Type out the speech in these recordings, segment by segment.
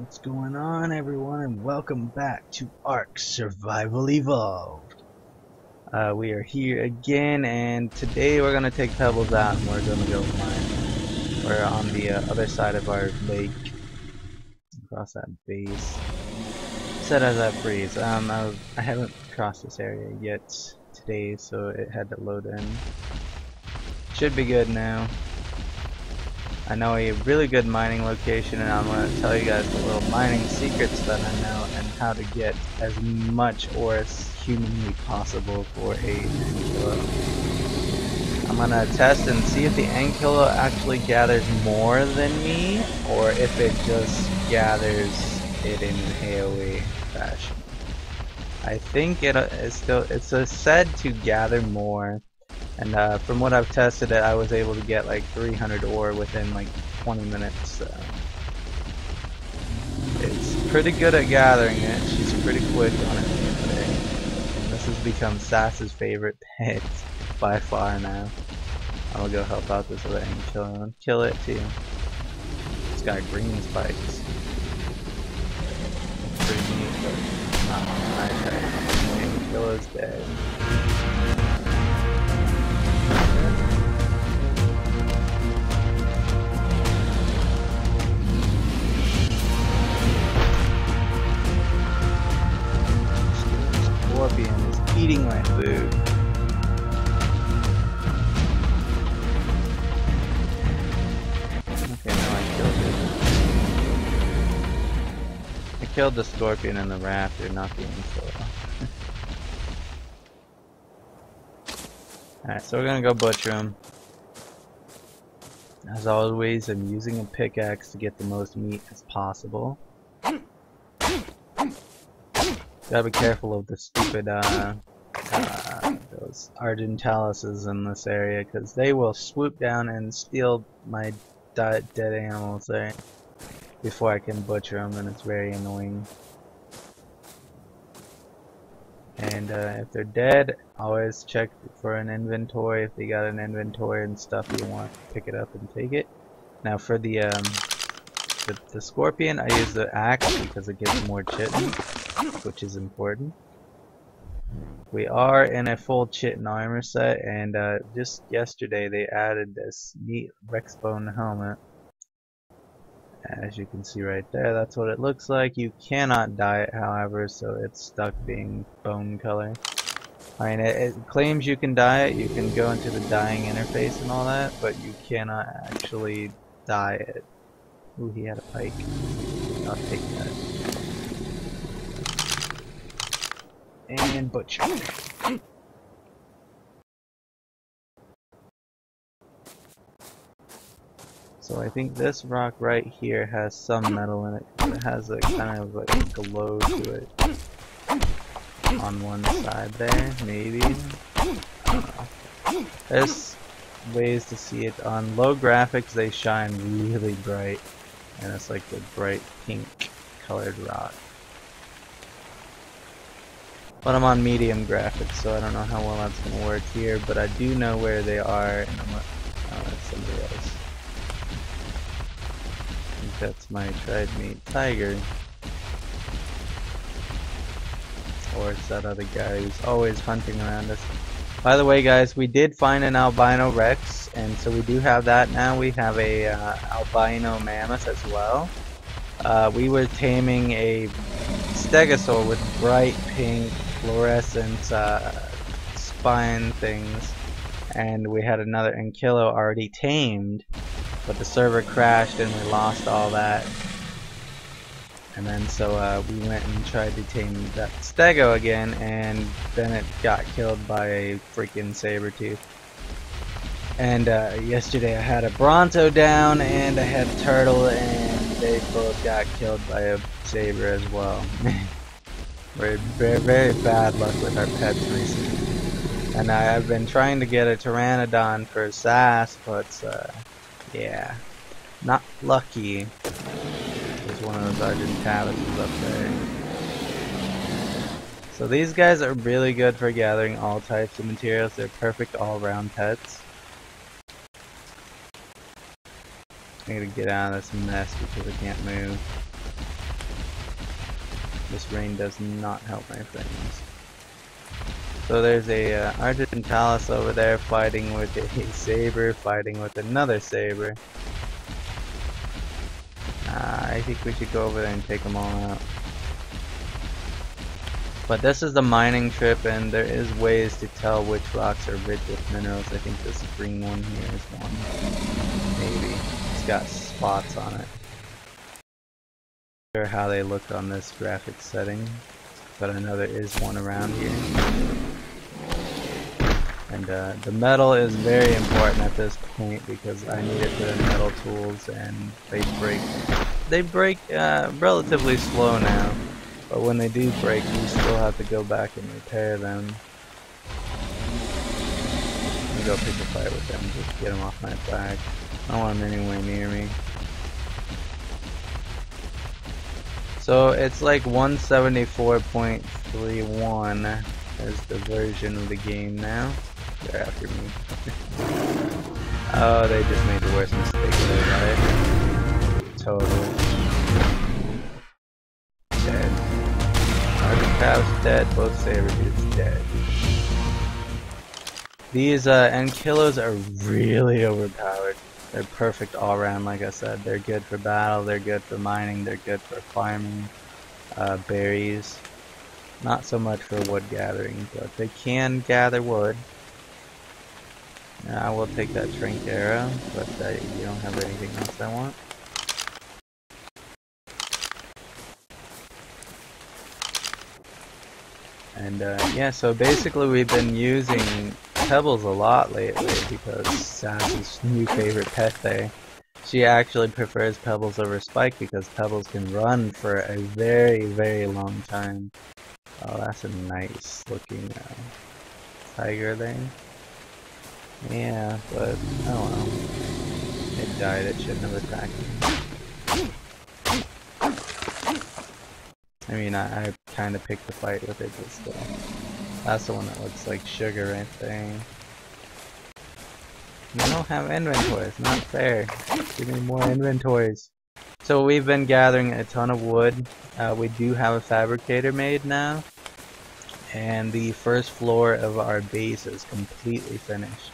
What's going on everyone and welcome back to Ark Survival Evolved. Uh, we are here again and today we're going to take Pebbles out and we're going to go find. We're on the uh, other side of our lake. Across that base. Set as that freeze. Um, I, I haven't crossed this area yet today so it had to load in. Should be good now. I know a really good mining location and I'm going to tell you guys the little mining secrets that I know and how to get as much ore as humanly possible for a Ankylo. I'm going to test and see if the Ankylo actually gathers more than me or if it just gathers it in AoE fashion. I think it uh, is still it's said to gather more and uh, from what I've tested it, I was able to get like 300 ore within like 20 minutes. So. It's pretty good at gathering it. She's pretty quick on it. And this has become Sass's favorite pet by far now. I'll go help out this other and kill him. Kill it too. It's got green spikes. Pretty neat, but not my type. Kill dead. Okay, now I killed it. I killed the scorpion and the raptor, not the Ankylo. Alright, so we're gonna go butcher him. As always, I'm using a pickaxe to get the most meat as possible. Gotta be careful of the stupid, uh, those Argentavises in this area, because they will swoop down and steal my dead animals there before I can butcher them, and it's very annoying. And uh, if they're dead, always check for an inventory. If they got an inventory and stuff you want, pick it up and take it. Now for the um, the, the scorpion, I use the axe because it gives more chitin, which is important. We are in a full chitin armor set, and uh, just yesterday they added this neat Rexbone helmet. As you can see right there, that's what it looks like. You cannot dye it, however, so it's stuck being bone color. I mean, it, it, claims you can dye it, you can go into the dyeing interface and all that, but you cannot actually dye it. Ooh, he had a pike. I'll take that. And butcher. So I think this rock right here has some metal in it. It has a kind of like glow to it. On one side there, maybe. There's ways to see it. On low graphics they shine really bright. And it's like the bright pink colored rock. But I'm on medium graphics, so I don't know how well that's going to work here, but I do know where they are, and I'm, oh, that's somebody else I think that's my tried meat tiger. Or it's that other guy who's always hunting around us. By the way guys, we did find an albino rex, and so we do have that now. We have a uh, albino mammoth as well. Uh, we were taming a stegosaur with bright pink fluorescent uh, spine things, and we had another ankylo already tamed but the server crashed and we lost all that. And then so uh, we went and tried to tame that stego again, and then it got killed by a freaking saber tooth. And uh, yesterday I had a Bronto down, and I had a turtle, and they both got killed by a saber as well. We're very, very bad luck with our pets recently. And I, have been trying to get a Pteranodon for Sass, but uh, yeah. Not lucky. There's one of those Argentavis up there. So these guys are really good for gathering all types of materials. They're perfect all-round pets. I gotta get out of this mess because I can't move. This rain does not help my friends. So there's a uh, Argentavis over there fighting with a Saber, fighting with another Saber. Uh, I think we should go over there and take them all out. But this is the mining trip and there is ways to tell which rocks are rich with minerals. I think this green one here is one. Maybe. It's got spots on it. Sure how they look on this graphic setting, but I know there is one around here. And uh, the metal is very important at this point because I need it for the metal tools and they break. They break uh, relatively slow now. But when they do break, you still have to go back and repair them. Go pick a fight with them, just get them off my back. I don't want them anywhere near me. So it's like 174.31 is the version of the game now. They're after me. oh, they just made the worst mistake of their life. Totally. Calf's dead, both Saber dudes dead. These uh, Ankylos are really overpowered. They're perfect all around, like I said. They're good for battle, they're good for mining, they're good for farming, uh, berries. Not so much for wood gathering, but they can gather wood. I will take that Tranq arrow, but uh, you don't have anything else I want. And uh, yeah, so basically we've been using Pebbles a lot lately because Sass's new favorite pet. She actually prefers Pebbles over Spike because Pebbles can run for a very, very long time. Oh, that's a nice looking uh, tiger thing. Yeah, but oh well. It died, it shouldn't have attacked. I mean, I, I kind of picked the fight with it, but still. That's the one that looks like sugar right there. You don't have inventories, not fair. Give me more inventories. So we've been gathering a ton of wood. Uh, we do have a fabricator made now. And the first floor of our base is completely finished.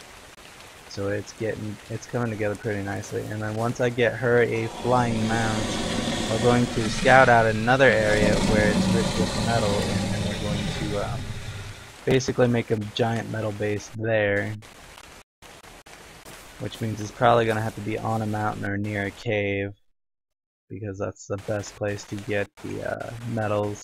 So it's getting, it's coming together pretty nicely. And then once I get her a flying mount, we're going to scout out another area where it's rich with metal, and then we're going to um, basically make a giant metal base there. Which means it's probably to have to be on a mountain or near a cave, because that's the best place to get the uh, metals.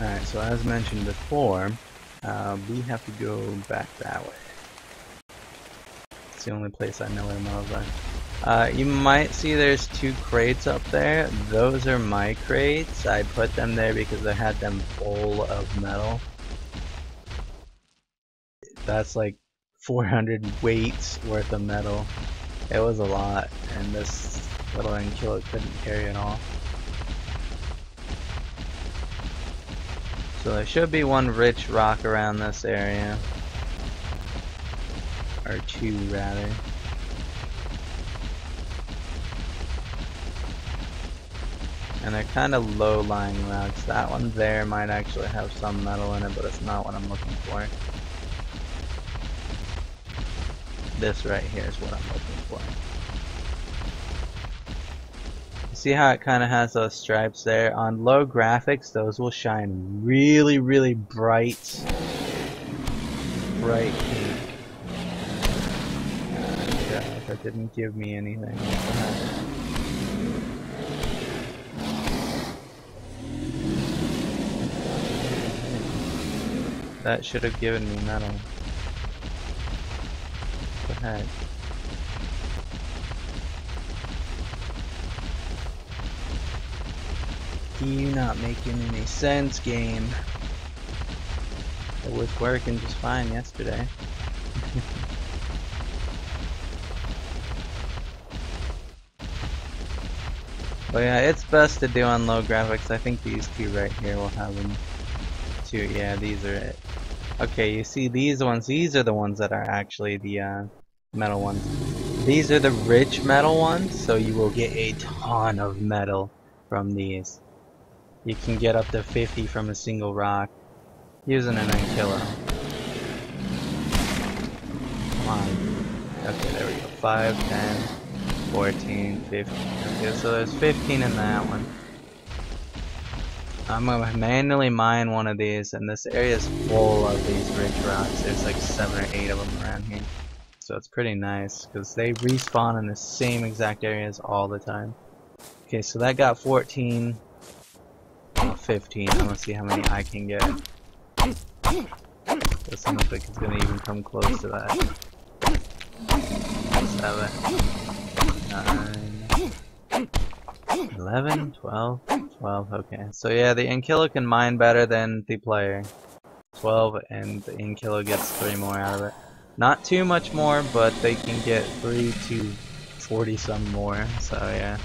Alright, so as mentioned before, uh, we have to go back that way. The only place I know where metals are. Uh, you might see there's two crates up there. Those are my crates. I put them there because I had them full of metal. That's like 400 weights worth of metal. It was a lot, and this little Ankylo couldn't carry it all. So there should be one rich rock around this area. Or two, rather. And they're kind of low-lying rocks. That one there might actually have some metal in it, but it's not what I'm looking for. This right here is what I'm looking for. See how it kind of has those stripes there? On low graphics, those will shine really, really bright, bright pink. Uh, that didn't give me anything. That should have given me metal. What the heck? You not making any sense, game. It was working just fine yesterday. But yeah, it's best to do on low graphics. I think these two right here will have them too. Yeah, these are it. Okay, you see these ones, these are the ones that are actually the uh, metal ones. These are the rich metal ones, so you will get a ton of metal from these. You can get up to 50 from a single rock using an Ankylo. Come on. Okay, there we go. 5, 10, 14, 15. Okay, so there's 15 in that one. I'm gonna manually mine one of these, and this area is full of these rich rocks. There's like seven or eight of them around here. So it's pretty nice, because they respawn in the same exact areas all the time. Okay, so that got 14. 15. I'm gonna see how many I can get. Doesn't look like it's gonna even come close to that. 7, 9, 11, 12, 12, okay. So yeah, the Ankylo can mine better than the player. 12 and the Ankylo gets 3 more out of it. Not too much more, but they can get 3 to 40 some more, so yeah.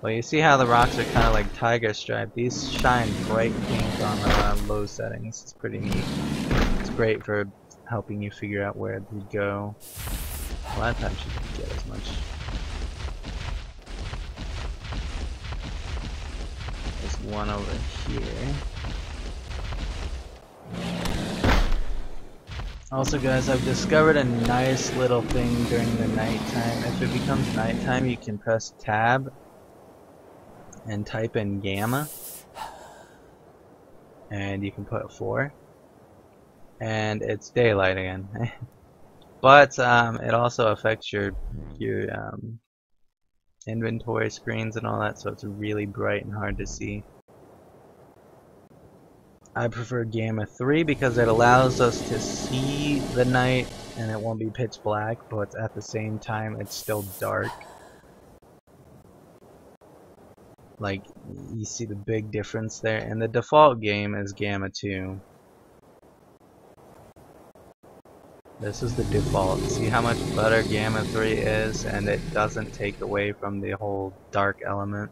Well, you see how the rocks are kind of like tiger stripe. These shine bright pink on uh, low settings. It's pretty neat. It's great for helping you figure out where to go. A lot of times you don't get as much. There's one over here. Also guys, I've discovered a nice little thing during the nighttime. If it becomes nighttime, you can press tab and type in gamma and you can put 4 and it's daylight again. But um, it also affects your your um, inventory screens and all that so it's really bright and hard to see. I prefer gamma 3 because it allows us to see the night and it won't be pitch black but at the same time it's still dark. Like you see the big difference there and the default game is gamma 2 this is the default. See how much better gamma 3 is and it doesn't take away from the whole dark element?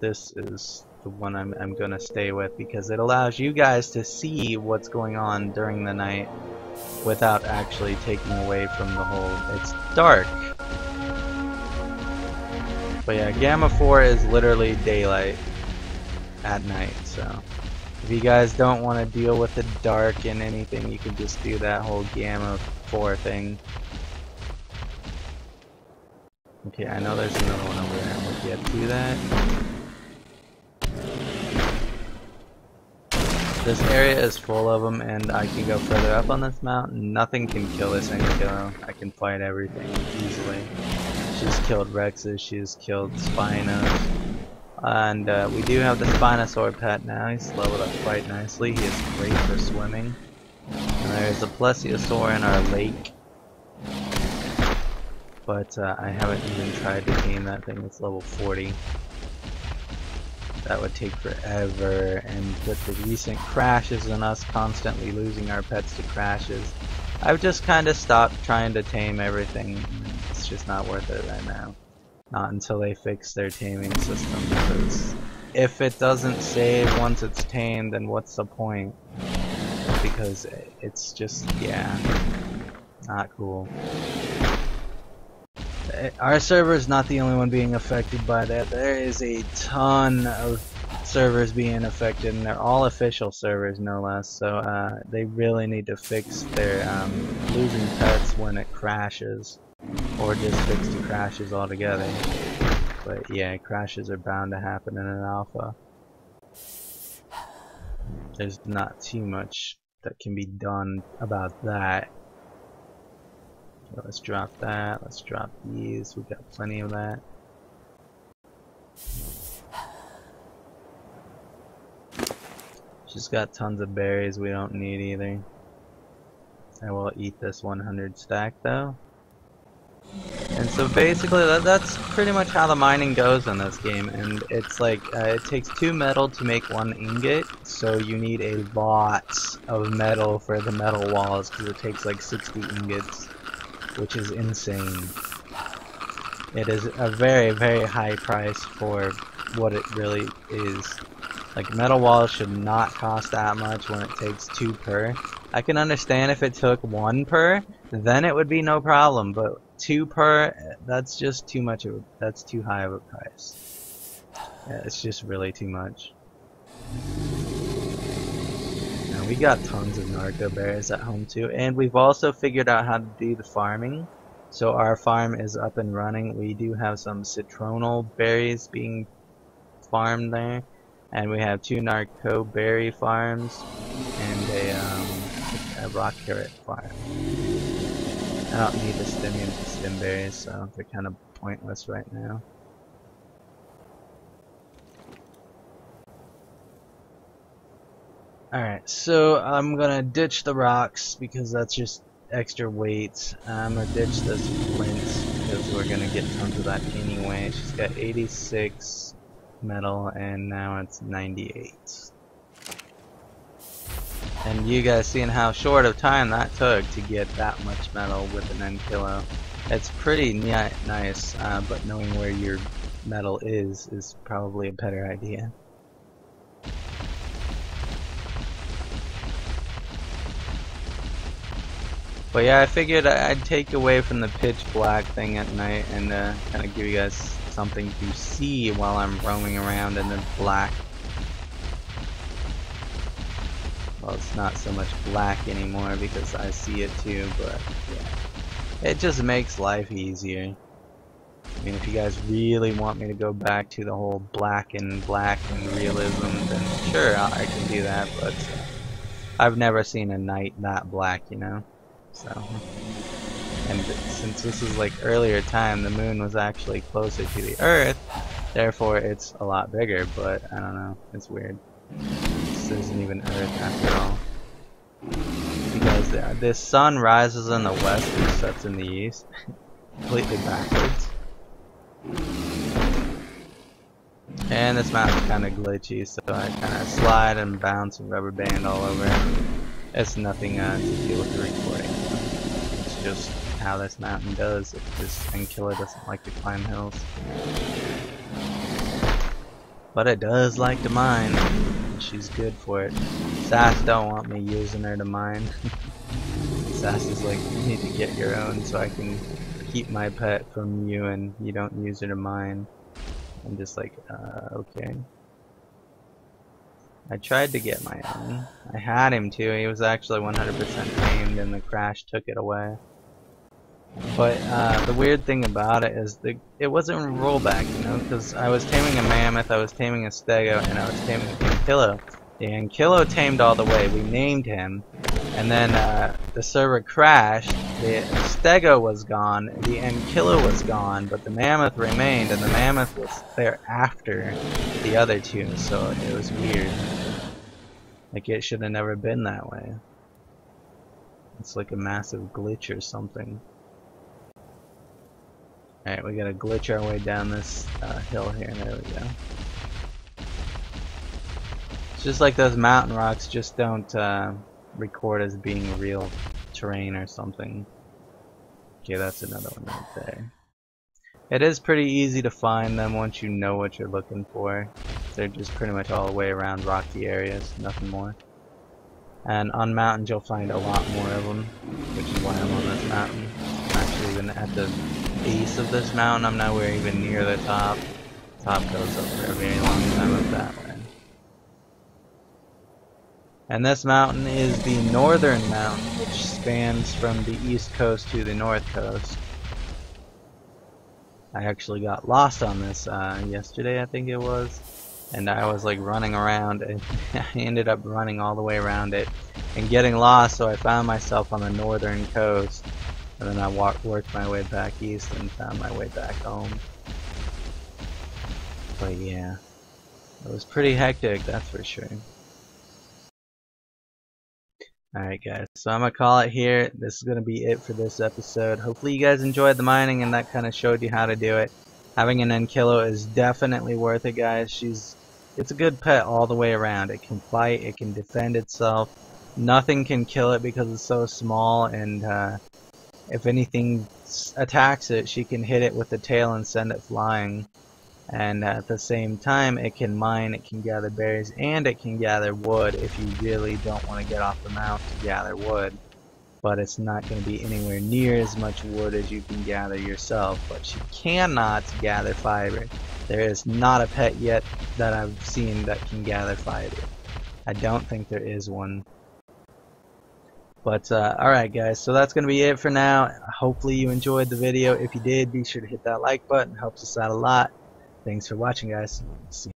This is the one I'm, I'm gonna stay with because it allows you guys to see what's going on during the night without actually taking away from the whole it's dark. But yeah, Gamma 4 is literally daylight at night, so if you guys don't want to deal with the dark and anything, you can just do that whole Gamma 4 thing. Okay, I know there's another one over there. We'll get to that. This area is full of them, and I can go further up on this mountain. Nothing can kill this Ankylo. I can fight everything easily. She's killed Rexes, she's killed Spinos. And uh, we do have the Spinosaur pet now, he's leveled up quite nicely, he is great for swimming. And there's a Plesiosaur in our lake. But uh, I haven't even tried to tame that thing, it's level 40. That would take forever, and with the recent crashes and us constantly losing our pets to crashes, I've just kind of stopped trying to tame everything It's just not worth it right now. Not until they fix their taming system, because if it doesn't save once it's tamed, then what's the point? Because it's just, yeah, not cool. Our server is not the only one being affected by that. There is a ton of servers being affected, and they're all official servers, no less. So uh, they really need to fix their um, losing pets when it crashes. Or just fix the crashes altogether. But yeah, crashes are bound to happen in an alpha. There's not too much that can be done about that. So let's drop that, let's drop these, we've got plenty of that. She's got tons of berries we don't need either. I will eat this 100 stack though. And so basically that, that's pretty much how the mining goes in this game and it's like uh, it takes two metal to make one ingot so you need a lot of metal for the metal walls because it takes like 60 ingots which is insane. it is a very, very high price for what it really is. Like metal walls should not cost that much when it takes two per. I can understand if it took one per, then it would be no problem, but two per, that's just too much of that's too high of a price. Yeah, it's just really too much. Now we got tons of narco berries at home too, and we've also figured out how to do the farming. So our farm is up and running. We do have some citronal berries being farmed there, and we have two narco berry farms and a, um, a rock carrot farm. I don't need the stimulant stim berries, so they're kind of pointless right now. Alright, so I'm gonna ditch the rocks because that's just extra weight. I'm gonna ditch this flint because we're gonna get tons of that anyway. She's got 86 metal and now it's 98. And you guys seeing how short of time that took to get that much metal with an N kilo. It's pretty nice, uh, but knowing where your metal is is probably a better idea. But yeah, I figured I'd take away from the pitch black thing at night and uh, kind of give you guys something to see while I'm roaming around in the black. Well, it's not so much black anymore because I see it too, but yeah. It just makes life easier. I mean, if you guys really want me to go back to the whole black and black and realism, then sure, I can do that, but uh, I've never seen a night that black, you know? So, and since this is like earlier time, the moon was actually closer to the Earth, therefore it's a lot bigger. But I don't know, it's weird. Isn't even Earth after all. Because the, the sun rises in the west and sets in the east, completely backwards. And this map's kind of glitchy, so I kind of slide and bounce and rubber band all over it. It's nothing uh, to do with the recording. It's just how this mountain does. It just Ankylo doesn't like to climb hills. But it does like to mine. She's good for it. Sass don't want me using her to mine. Sass is like, you need to get your own so I can keep my pet from you and you don't use her to mine. I'm just like, uh, okay. I tried to get my own. I had him too. He was actually 100% tamed and the crash took it away. But uh, the weird thing about it is the it wasn't rollback, you know, because I was taming a mammoth, I was taming a stego, and I was taming a ankylo. The ankylo tamed all the way. We named him, and then uh, the server crashed. The stego was gone. The ankylo was gone, but the mammoth remained, and the mammoth was there after the other two. So it was weird. Like it should have never been that way. It's like a massive glitch or something. Alright, we gotta glitch our way down this uh, hill here. There we go. It's just like those mountain rocks just don't uh, record as being real terrain or something. Okay, that's another one right there. It is pretty easy to find them once you know what you're looking for. They're just pretty much all the way around rocky areas, nothing more. And on mountains you'll find a lot more of them, which is why I'm on this mountain. I'm actually even at the base of this mountain, I'm nowhere even near the top. Top goes up for a very long time up that way. And this mountain is the northern mountain, which spans from the east coast to the north coast. I actually got lost on this uh, yesterday, I think it was and I was like running around and I ended up running all the way around it and getting lost so I found myself on the northern coast and then I walked, worked my way back east and found my way back home. But yeah, it was pretty hectic, that's for sure. Alright guys, so I'm going to call it here. This is going to be it for this episode. Hopefully you guys enjoyed the mining and that kind of showed you how to do it. Having an Ankylo is definitely worth it guys. She's it's a good pet all the way around. It can fight, it can defend itself. Nothing can kill it because it's so small and uh, if anything attacks it, she can hit it with the tail and send it flying. And at the same time, it can mine, it can gather berries, and it can gather wood if you really don't want to get off the mount to gather wood. But it's not going to be anywhere near as much wood as you can gather yourself. But she cannot gather fiber. There is not a pet yet that I've seen that can gather fiber. I don't think there is one. But uh, alright guys, so that's going to be it for now. Hopefully you enjoyed the video. If you did, be sure to hit that like button. It helps us out a lot. Thanks for watching guys. See